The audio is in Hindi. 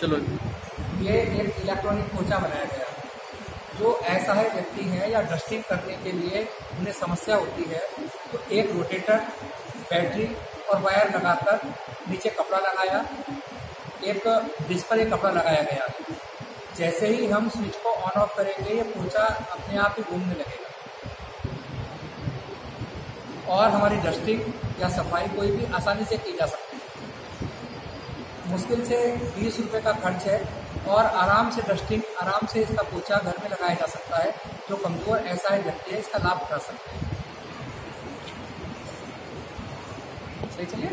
चलो ये एक इलेक्ट्रॉनिक पोचा बनाया गया। है जो असहाय व्यक्ति है या डस्टिंग करने के लिए उन्हें समस्या होती है तो एक रोटेटर बैटरी और वायर लगाकर नीचे कपड़ा लगाया। एक डिश पर एक कपड़ा लगाया गया। है जैसे ही हम स्विच को ऑन ऑफ़ करेंगे, ये पोचा अपने आप ही घूमने लगेगा। और हमारी डस्टिंग या सफ़ाई कोई भी आसानी से की जा सकती है। मुश्किल से बीस रुपये का खर्च है और आराम से डस्टिंग आराम से इसका पोछा घर में लगाया जा सकता है, जो कमज़ोर ऐसा है व्यक्ति है, इसका लाभ उठा सकते हैं। सही चलिए?